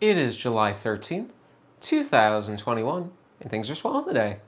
It is July 13th, 2021, and things are swell today.